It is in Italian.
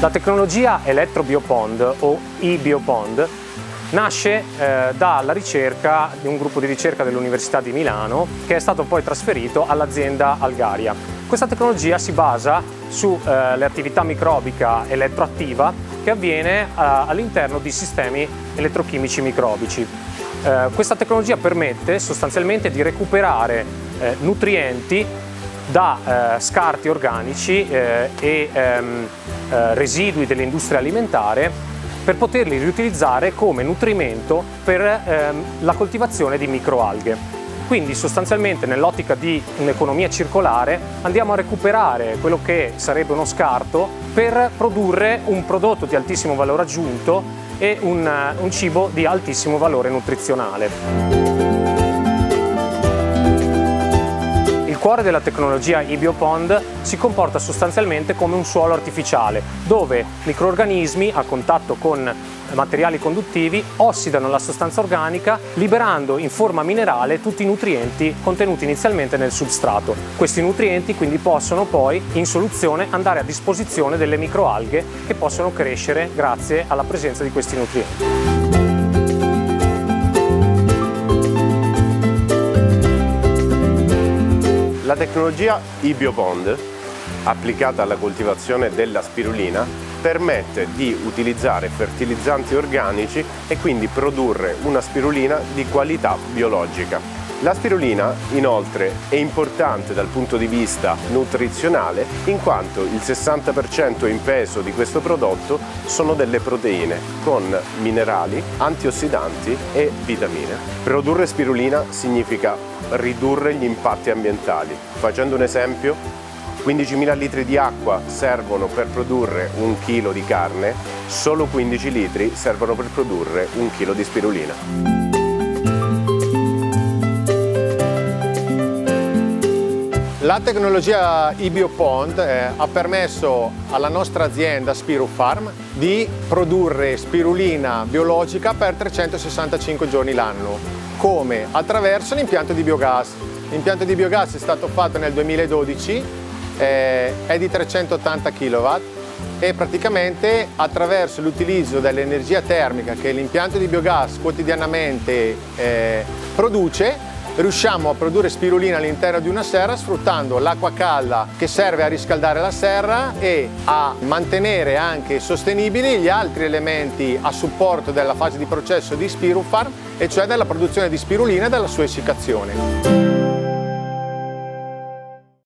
La tecnologia elettrobiopond o e-biopond nasce eh, dalla ricerca di un gruppo di ricerca dell'Università di Milano che è stato poi trasferito all'azienda Algaria. Questa tecnologia si basa sulle eh, microbica elettroattiva che avviene eh, all'interno di sistemi elettrochimici microbici. Eh, questa tecnologia permette sostanzialmente di recuperare eh, nutrienti da eh, scarti organici e ehm, residui dell'industria alimentare per poterli riutilizzare come nutrimento per ehm, la coltivazione di microalghe. Quindi sostanzialmente nell'ottica di un'economia circolare andiamo a recuperare quello che sarebbe uno scarto per produrre un prodotto di altissimo valore aggiunto e un, un cibo di altissimo valore nutrizionale. Cuore della tecnologia eBiopond si comporta sostanzialmente come un suolo artificiale, dove microorganismi a contatto con materiali conduttivi ossidano la sostanza organica liberando in forma minerale tutti i nutrienti contenuti inizialmente nel substrato. Questi nutrienti quindi possono poi in soluzione andare a disposizione delle microalghe che possono crescere grazie alla presenza di questi nutrienti. Tecnologia eBiopond, applicata alla coltivazione della spirulina, permette di utilizzare fertilizzanti organici e quindi produrre una spirulina di qualità biologica. La spirulina inoltre è importante dal punto di vista nutrizionale in quanto il 60% in peso di questo prodotto sono delle proteine con minerali, antiossidanti e vitamine. Produrre spirulina significa ridurre gli impatti ambientali. Facendo un esempio, 15.000 litri di acqua servono per produrre un chilo di carne, solo 15 litri servono per produrre un chilo di spirulina. La tecnologia eBiopond eh, ha permesso alla nostra azienda Spirufarm di produrre spirulina biologica per 365 giorni l'anno come? Attraverso l'impianto di biogas. L'impianto di biogas è stato fatto nel 2012, eh, è di 380 kW e praticamente attraverso l'utilizzo dell'energia termica che l'impianto di biogas quotidianamente eh, produce riusciamo a produrre spirulina all'interno di una serra sfruttando l'acqua calda che serve a riscaldare la serra e a mantenere anche sostenibili gli altri elementi a supporto della fase di processo di Spirufarm e cioè della produzione di spirulina e della sua essiccazione.